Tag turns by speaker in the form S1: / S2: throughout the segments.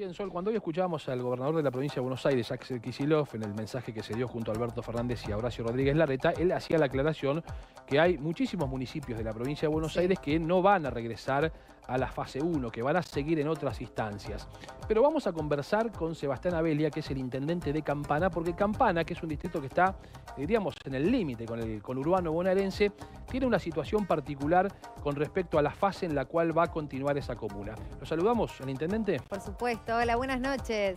S1: Bien, Sol, cuando hoy escuchábamos al gobernador de la provincia de Buenos Aires, Axel Kicillof, en el mensaje que se dio junto a Alberto Fernández y a Horacio Rodríguez Larreta, él hacía la aclaración que hay muchísimos municipios de la provincia de Buenos Aires que no van a regresar a la fase 1, que van a seguir en otras instancias. Pero vamos a conversar con Sebastián Abelia, que es el intendente de Campana, porque Campana, que es un distrito que está, diríamos, en el límite con el urbano bonaerense, tiene una situación particular con respecto a la fase en la cual va a continuar esa comuna. ¿Lo saludamos, el intendente?
S2: Por supuesto. Hola, buenas noches.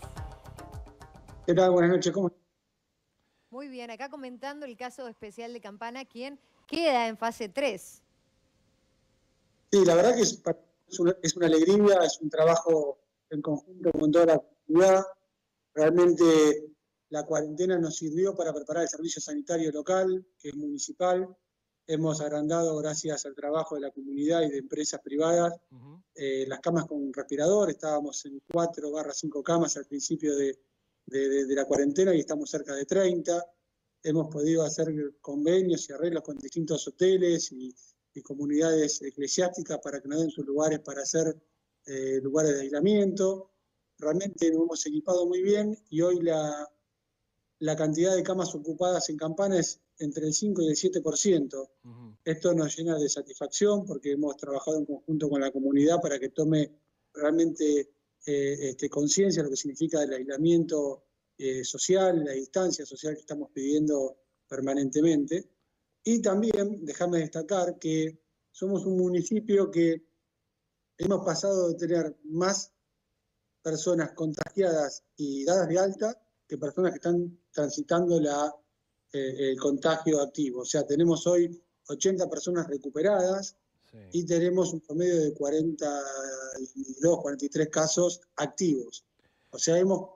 S3: ¿Qué tal? Buenas noches. ¿Cómo
S2: Muy bien, acá comentando el caso especial de Campana, quien queda en fase 3.
S3: Sí, la verdad que es es una, alegría, es un trabajo en conjunto con toda la comunidad. Realmente la cuarentena nos sirvió para preparar el servicio sanitario local, que es municipal. Hemos agrandado, gracias al trabajo de la comunidad y de empresas privadas, eh, las camas con respirador. Estábamos en 4 barra 5 camas al principio de, de, la cuarentena y estamos cerca de 30. Hemos podido hacer convenios y arreglos con distintos hoteles y y comunidades eclesiásticas para que nos den sus lugares para hacer eh, lugares de aislamiento. Realmente nos hemos equipado muy bien y hoy la, la cantidad de camas ocupadas en Campana es entre el 5 y el 7%. Esto nos llena de satisfacción porque hemos trabajado en conjunto con la comunidad para que tome realmente eh, este, conciencia de lo que significa el aislamiento eh, social, la distancia social que estamos pidiendo permanentemente. Y también, déjame destacar que somos un municipio que hemos pasado de tener más personas contagiadas y dadas de alta que personas que están transitando la, eh, el contagio activo. O sea, tenemos hoy 80 personas recuperadas y tenemos un promedio de 42, 43 casos activos. O sea, hemos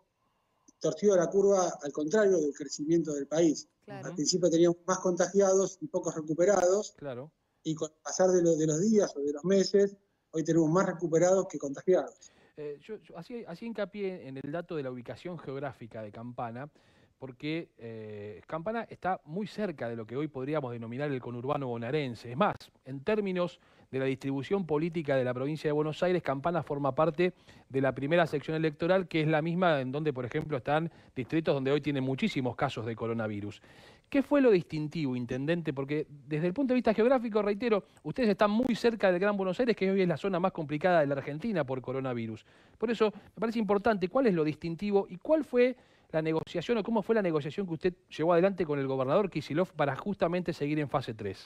S3: torcido la curva al contrario del crecimiento del país. Al principio teníamos más contagiados y pocos recuperados.
S1: Claro.
S3: Y con el pasar de, de, los días o de los meses, hoy tenemos más recuperados que contagiados.
S1: Eh, yo, hacía, hincapié en el dato de la ubicación geográfica de Campana, porque eh, Campana está muy cerca de lo que hoy podríamos denominar el conurbano bonaerense. Es más, en términos de la distribución política de la provincia de Buenos Aires, Campana forma parte de la primera sección electoral, que es la misma en donde, por ejemplo, están distritos donde hoy tienen muchísimos casos de coronavirus. ¿Qué fue lo distintivo, intendente? Porque desde el punto de vista geográfico, reitero, ustedes están muy cerca del Gran Buenos Aires, que hoy es la zona más complicada de la Argentina por coronavirus. Por eso me parece importante cuál es lo distintivo y cuál fue la negociación o cómo fue la negociación que usted llevó adelante con el gobernador Kisilov para justamente seguir en fase 3.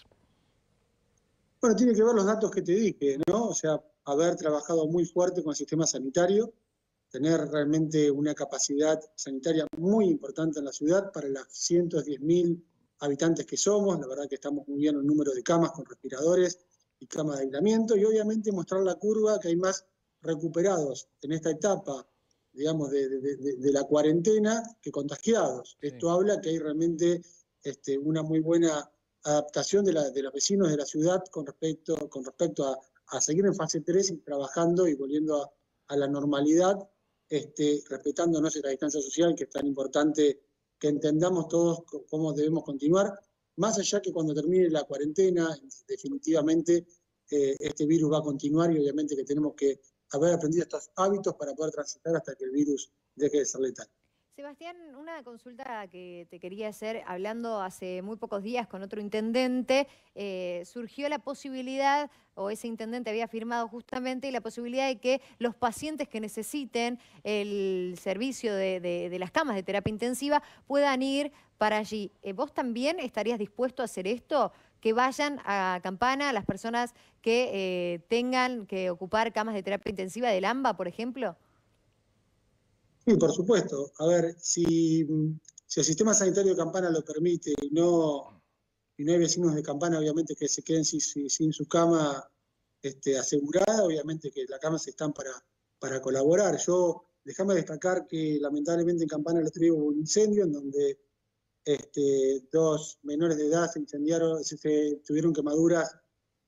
S3: Bueno, tiene que ver los datos que te dije, ¿no? O sea, haber trabajado muy fuerte con el sistema sanitario, tener realmente una capacidad sanitaria muy importante en la ciudad para las 110.000 habitantes que somos. La verdad que estamos muy bien en el número de camas con respiradores y camas de aislamiento y obviamente mostrar la curva que hay más recuperados en esta etapa, digamos, de, la cuarentena que contagiados. Esto habla que hay realmente este, una muy buena adaptación de, los vecinos de la ciudad con respecto, con respecto a, seguir en fase 3 y trabajando y volviendo a, la normalidad, este, respetando la distancia social, que es tan importante que entendamos todos cómo debemos continuar, más allá que cuando termine la cuarentena, definitivamente eh, este virus va a continuar y obviamente que tenemos que haber aprendido estos hábitos para poder transitar hasta que el virus deje de ser letal.
S2: Sebastián, una consulta que te quería hacer, hablando hace muy pocos días con otro intendente, eh, surgió la posibilidad, o ese intendente había firmado justamente, la posibilidad de que los pacientes que necesiten el servicio de, las camas de terapia intensiva puedan ir para allí. Eh, ¿Vos también estarías dispuesto a hacer esto? Que vayan a Campana las personas que eh, tengan que ocupar camas de terapia intensiva del AMBA, por ejemplo?
S3: Sí, por supuesto. A ver, si, el sistema sanitario de Campana lo permite y no, y no hay vecinos de Campana, obviamente que se queden sin, su cama este, asegurada, obviamente que las camas están para, para colaborar. Yo, déjame destacar que lamentablemente en Campana les traigo un incendio en donde este, dos menores de edad se incendiaron, se, tuvieron quemaduras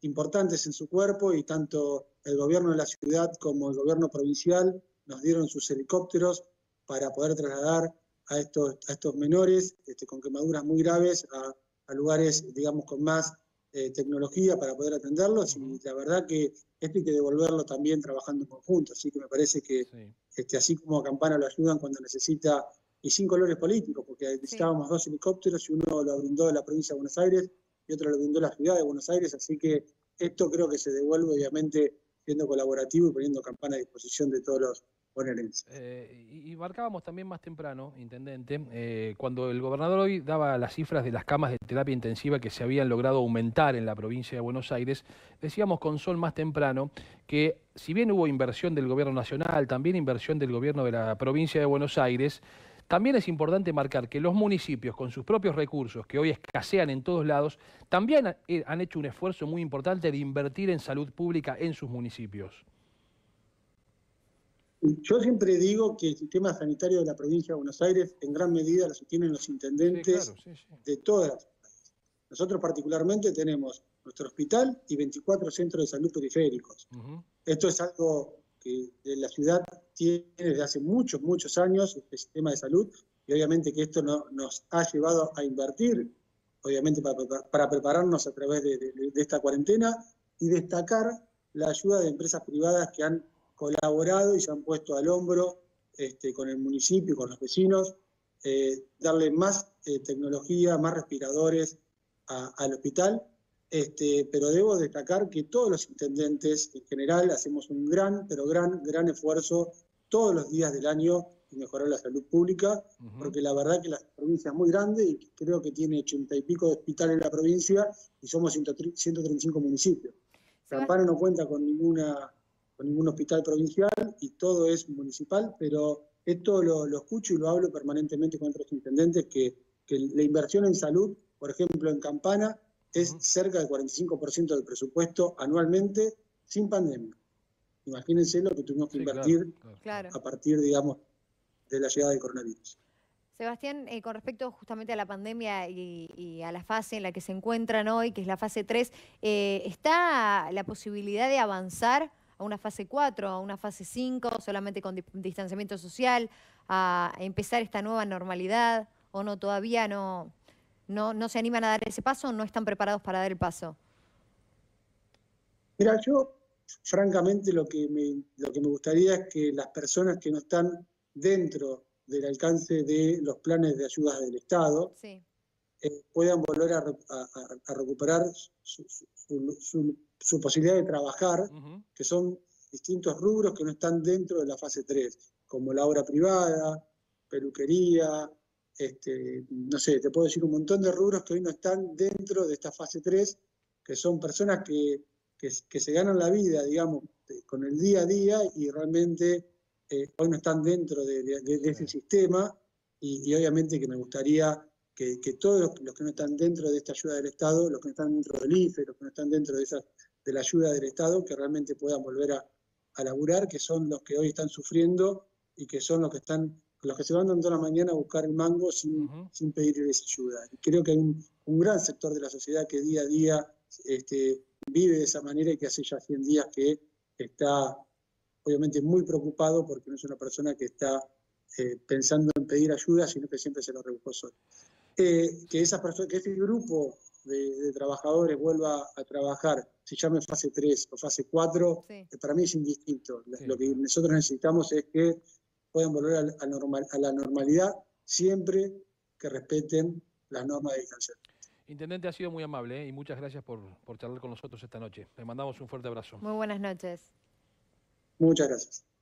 S3: importantes en su cuerpo y tanto el gobierno de la ciudad como el gobierno provincial nos dieron sus helicópteros para poder trasladar a estos, a estos menores este, con quemaduras muy graves a, lugares, digamos, con más eh, tecnología para poder atenderlos. Y la verdad que esto hay que devolverlo también trabajando en conjunto, así que me parece que este, así como a Campana lo ayudan cuando necesita, y sin colores políticos, porque necesitábamos dos helicópteros y uno lo brindó la provincia de Buenos Aires y otro lo brindó la ciudad de Buenos Aires, así que esto creo que se devuelve obviamente siendo colaborativo y poniendo Campana a disposición de todos los
S1: eh, y, marcábamos también más temprano, intendente, eh, cuando el gobernador hoy daba las cifras de las camas de terapia intensiva que se habían logrado aumentar en la provincia de Buenos Aires, decíamos con Sol más temprano que si bien hubo inversión del gobierno nacional, también inversión del gobierno de la provincia de Buenos Aires, también es importante marcar que los municipios, con sus propios recursos, que hoy escasean en todos lados, también eh, han hecho un esfuerzo muy importante de invertir en salud pública en sus municipios.
S3: Yo siempre digo que el sistema sanitario de la provincia de Buenos Aires en gran medida lo sostienen los intendentes de todas las Nosotros particularmente tenemos nuestro hospital y 24 centros de salud periféricos. Esto es algo que la ciudad tiene desde hace muchos, muchos años, este sistema de salud, y obviamente que esto nos ha llevado a invertir, obviamente para, prepararnos a través de, de esta cuarentena y destacar la ayuda de empresas privadas que han colaborado y se han puesto al hombro este, con el municipio, con los vecinos, eh, darle más eh, tecnología, más respiradores al hospital. Este, pero debo destacar que todos los intendentes en general hacemos un gran, pero gran, gran esfuerzo todos los días del año en mejorar la salud pública, porque la verdad que la provincia es muy grande y creo que tiene ochenta y pico de hospitales en la provincia y somos 135 municipios. Campana no cuenta con ninguna con ningún hospital provincial y todo es municipal, pero esto lo, escucho y lo hablo permanentemente con otros intendentes, que, la inversión en salud, por ejemplo, en Campana, es cerca del 45% del presupuesto anualmente sin pandemia. Imagínense lo que tuvimos que invertir a partir, digamos, de la llegada del coronavirus.
S2: Sebastián, eh, con respecto justamente a la pandemia y, a la fase en la que se encuentran hoy, que es la fase 3, eh, ¿está la posibilidad de avanzar a una fase 4, a una fase 5, solamente con distanciamiento social, a empezar esta nueva normalidad, o no, todavía no, no, se animan a dar ese paso, no están preparados para dar el paso?
S3: Mira, yo francamente lo que me, lo que me gustaría es que las personas que no están dentro del alcance de los planes de ayudas del Estado eh, puedan volver a, recuperar su, su posibilidad de trabajar, que son distintos rubros que no están dentro de la fase 3, como la obra privada, peluquería, este, no sé, te puedo decir un montón de rubros que hoy no están dentro de esta fase 3, que son personas que, que, se ganan la vida, digamos, con el día a día y realmente eh, hoy no están dentro de, ese sistema y, obviamente que me gustaría que, todos los, que no están dentro de esta ayuda del Estado, los que no están dentro del IFE, los que no están dentro de esas de la ayuda del Estado que realmente puedan volver a, a laburar, que son los que hoy están sufriendo y que son los que están los que se van dando la mañana a buscar el mango sin, sin pedir esa ayuda. Y creo que hay un, gran sector de la sociedad que día a día este, vive de esa manera y que hace ya 100 días que está obviamente muy preocupado porque no es una persona que está eh, pensando en pedir ayuda, sino que siempre se lo rebuscó solo. Eh, que, esa persona, que ese grupo de, trabajadores vuelva a trabajar, se llame fase 3 o fase 4, eh, para mí es indistinto. Lo que nosotros necesitamos es que puedan volver a, normal, a la normalidad siempre que respeten las normas de distancia.
S1: Intendente, ha sido muy amable ¿eh? y muchas gracias por, por charlar con nosotros esta noche. Le mandamos un fuerte abrazo.
S2: Muy buenas noches.
S3: Muchas gracias.